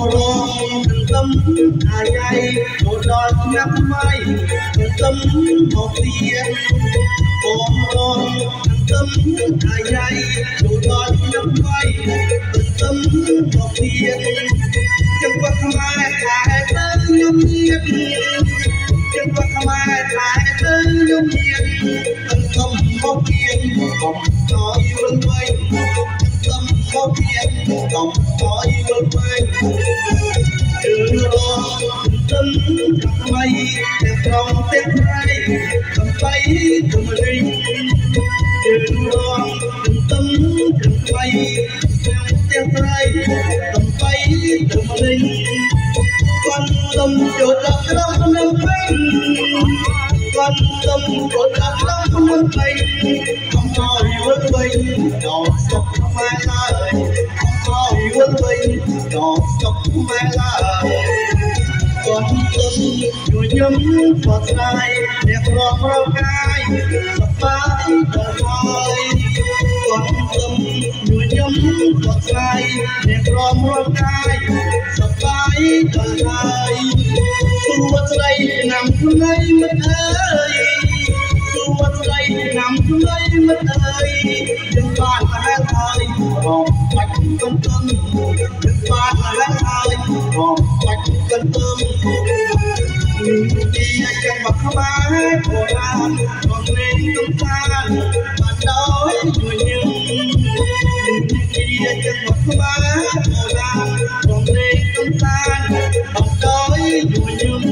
អាយ៉ៃមកដល់ឆ្នាំថ្មីទន្ទឹមមកទៀតបងរងទន្ទឹមអាយ៉ៃមកដល់ឆ្នាំថ្មីទន្ទឹមមកទៀតចង្វាក់ខ្មែរខែទៅខ្ញុំទៀតចង្វាក់ខ្មែរខែទៅខ្ញុំទៀតទន្ទឹមមកទៀតកុំឲ្យវិលវិញទន្ទឹមម កទៀតកុំឲ្យវិលវិញគឺរងទឹមថ្មីទាំងត្រង់ទាំងថ្លៃកំបៃកំរិញគឺរងទឹមទាំងថ្មីទាំងទាំងថ្លៃកំបៃកំរិញគាត់ទុំចូលដល់ក្រុមនឹងពេញគាត់ទុំចូលដល់ក្រុមនឹងពេញកំឲ្យវិលវិញដល់សុខខ្មែរ សុខខ្មែរហើយគាត់ទុំជួយខ្ញុំបត់ស្រាយអ្នករករកកាយសប្បាយទៅហើយគាត់ទុំជួយខ្ញុំបត់ស្រាយអ្នករករកកាយសប្បាយទៅហើយសួស្ដីឆ្នាំថ្មីមិនអើយសួស្ដីឆ្នាំថ្មីមិនអើយយើងបានតែហើយរងបាច់កន្ទឹមយើងបានតែ ហើយរងបាច់កន្ទឹមជាចាំមកក្បែរបុរាណបងលេងកំសាន្តបានដោយជួយយើងជាចាំមកក្បែរបុរាណបងលេងកំសាន្តបានដោយជួយយើង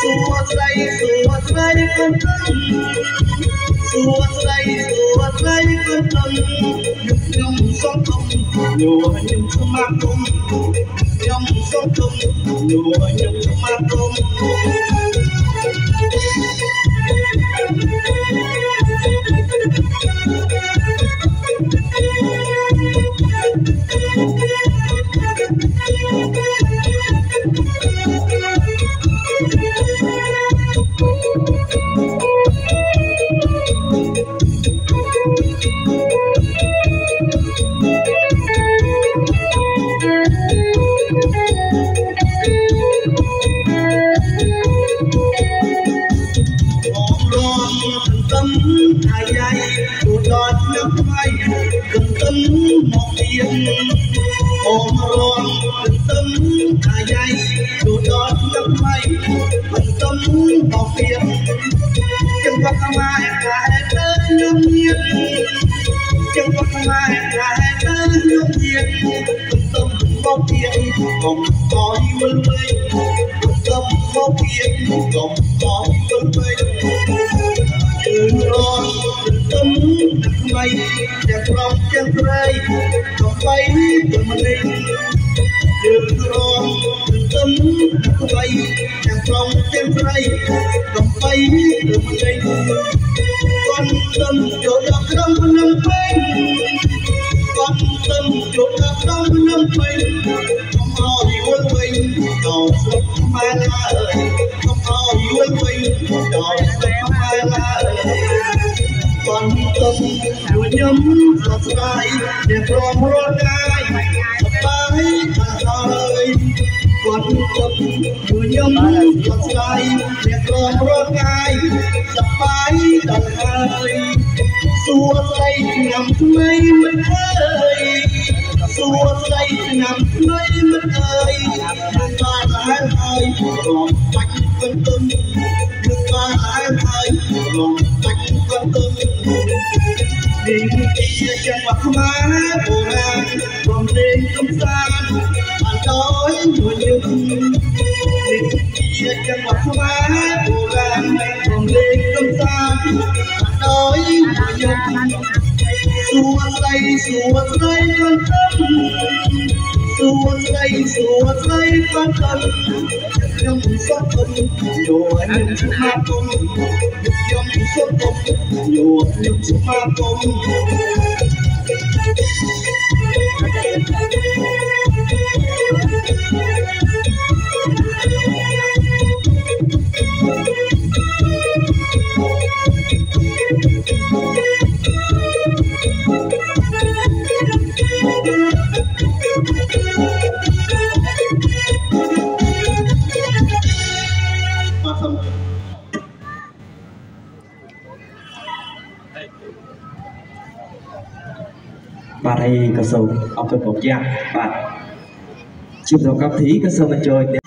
សួស្ដីសួស្ដីកូនសួស្ដីសួស្ដីកូនខ្ញុំសូមគុំយោខ្ញុំស្មាគុំខ្ញុំ សូមគុំយោខ្ញុំស្ទៅខ្ញុំទៀតកន្ទឹមមកទៀតកុំអោយវិលវិញកន្ទឹមមកទៀតកុំអោយវិលវិញរងទុំថ្មីទាំងប្រុសទាំងស្រីកំបីទំនិញយើងរងទុំថ្មីទាំងប្រុសទាំងស្រីកំបីទំនិញគា ភ្នំពេញកុំឲ្យវល់វិញដល់ស្រុកខ្មែរហើយកុំឲ្យវល់វិញដល់ស្រុកខ្មែរឡើយបងទុំជួយខ្ញុំសោកស្ដាយអ្នកព្រមរត់កាយសបាយថាហើយគាត់ទុំជួយខ្ញុំសោកស្ដាយអ្នកព្រមរត់កាយសបាយដល់ហើយសួស្ដីឆ្នាំថ្មីមិនអើយ សួស្ដីឆ្នាំថ្មីមិនអើយបានបានហើយរំបាច់កន្ទឹមនឹងបានហើយរំបាច់កន្ទឹមនេះជាចង្វាក់ខ្មែរបុរាណរំលេងកំសាន្តបាន ដោយមួយយើងនេះជាចង្វាក់ខ្មែរបុរាណរំលេងកំសាន្តបានដោយមួយយើងសួស្ដីសួស្ដីកូនទឹកសួស្ដីសួស្ដីកូនទឹកខ្ញុំសុខគុណយកខ្ញុំស្មាតគុំខ្ញុំសុខគុំយកខ្ញុំស្មាតគុំបាទ សូមអរគុណពុកយ៉ាបាទជួ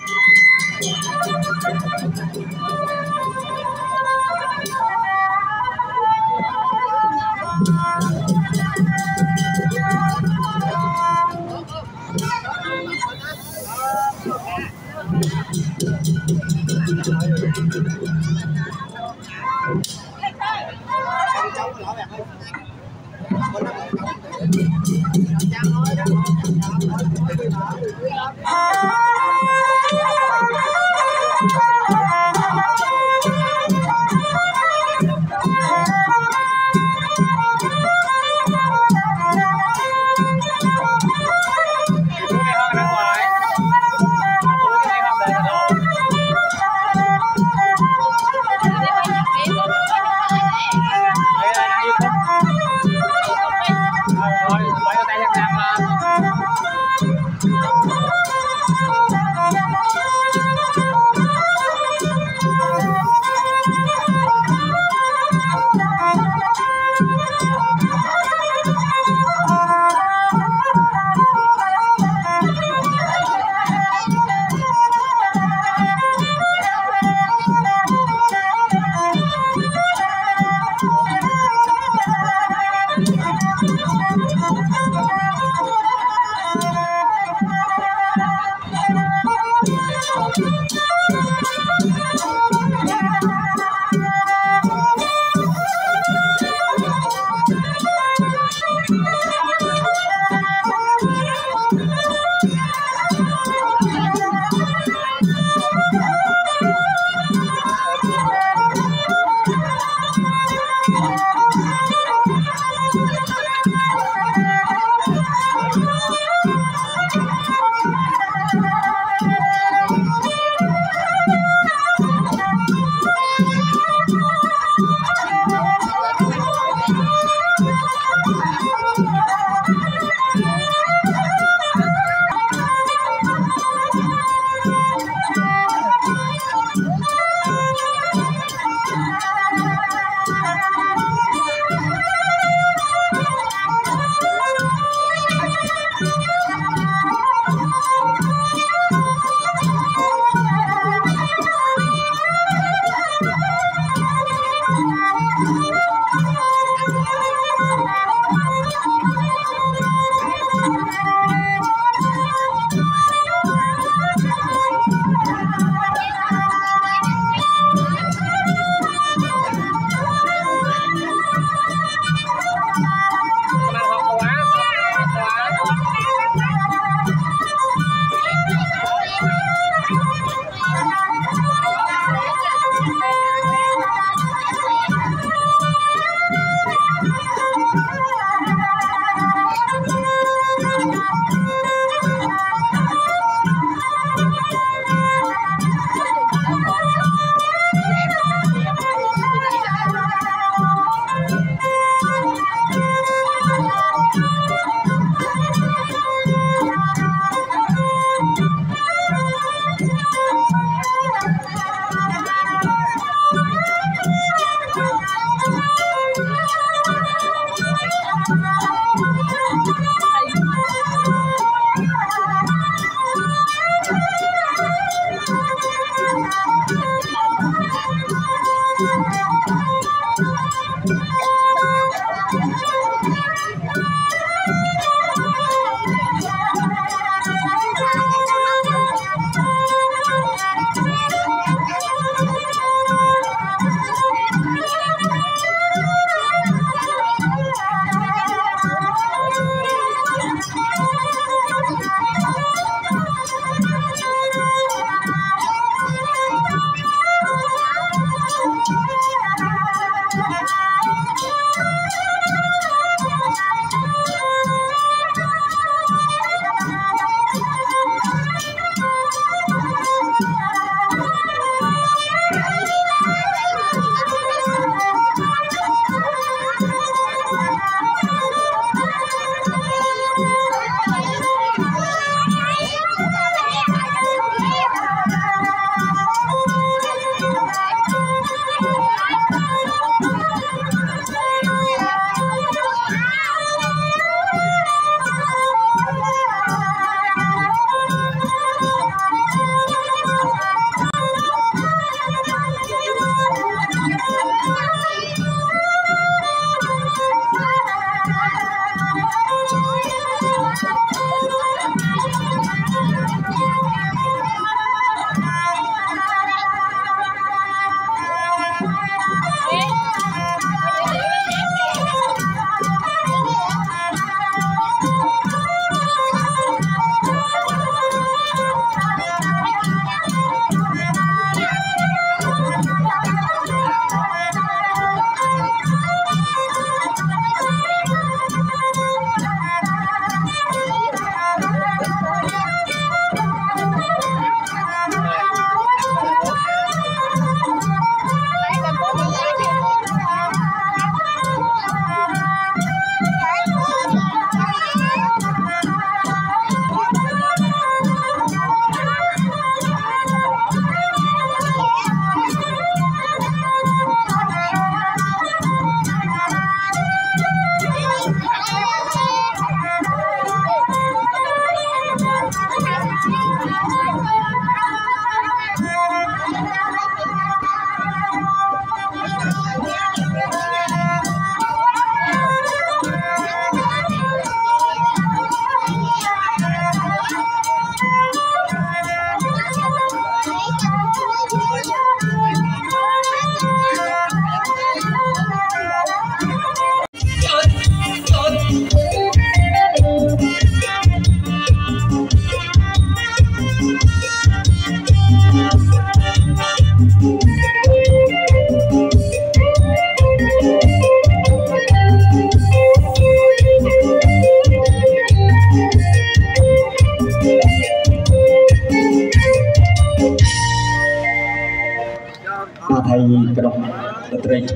Thank.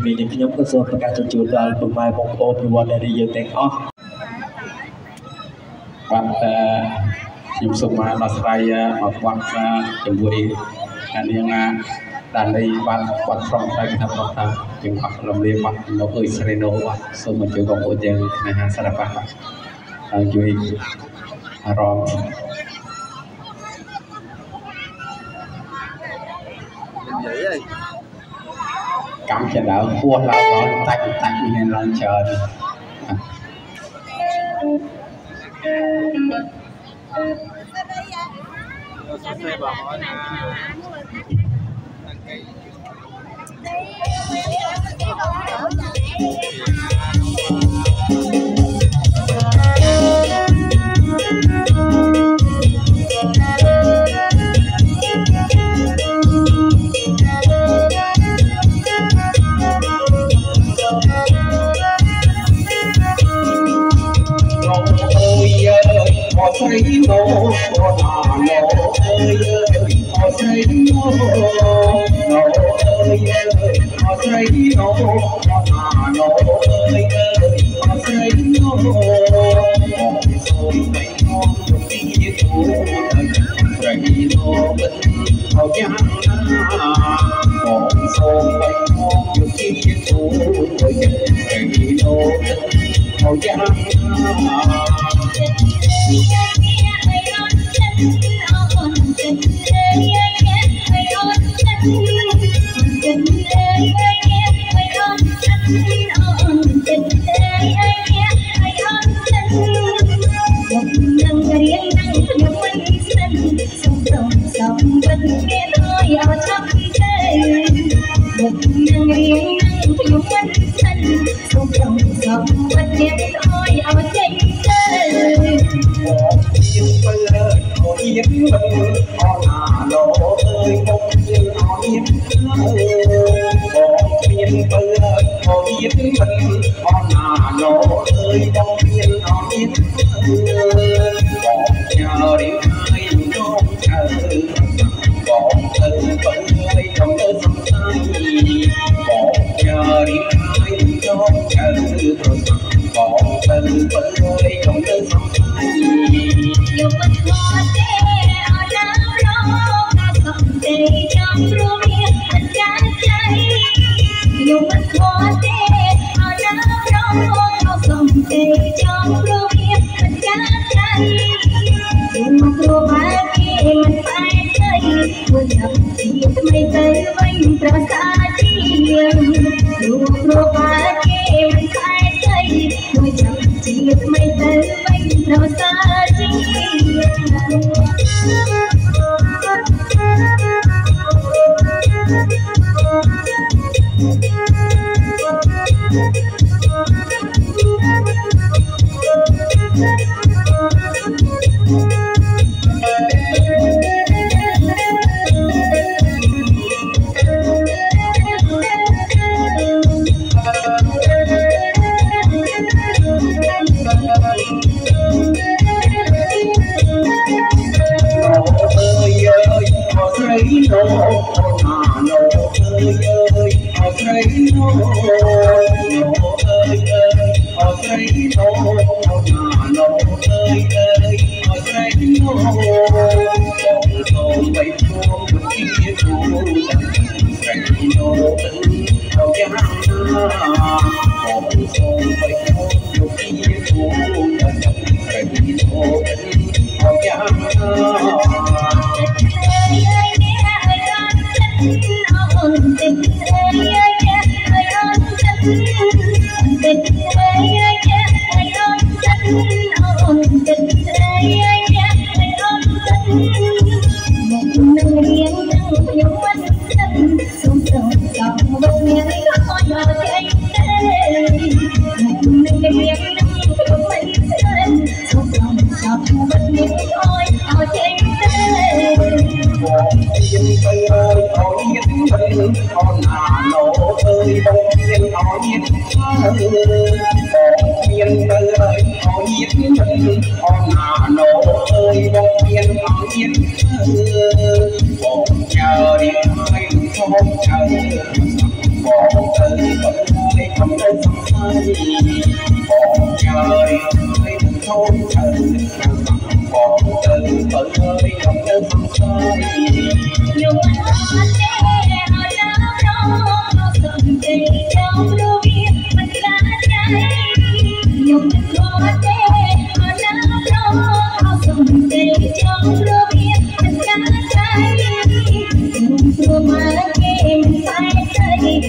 ព្រេងជំនាញនេះខ្ញុំក៏សូមប្រកាសជូនដល់ពុកម៉ែបងប្អូនពីវត្តដែលយើងទាំងអស់បាទតែខ្ញុំសូមមកដោះស្រាយមកបាត់ជាមួយអានាងដានីបាទបាត់ប្រងតែថាបងថាយើងអត់រំលាយបាត់នៅអើយស្រីណូបាទសូមអញ្ជើញបងប្អូនយើងស្នេហាសារបាត់បាទហើយជួយអារម្មណ៍ កម្មចដើមពោះឡើងដល់តាច់តាច់មានឡើងច្រើន Ngô Yeah. Nô họ thấy nô, họ mà nô ơi ơi, họ thấy nô, nô ơi ơi, họ thấy nô, họ mà nô ơi ơi, họ thấy nô, con con bay thua một kia thua, thấy nô họ giang na, con con bay thua Họ là nổ ơi, đông yên họ yên ơi. Bọn chờ điện ơi, không chờ, បងទៅបងឲ្យកំទៅសង្ស័យបងចាយឲ្យនឹងខូចទៅបងទៅបងឲ្យកំទៅសង្ស័យខ្ញុំអត់ទេ